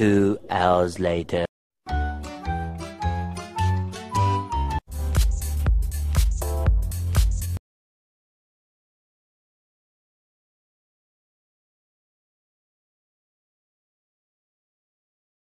Two hours later.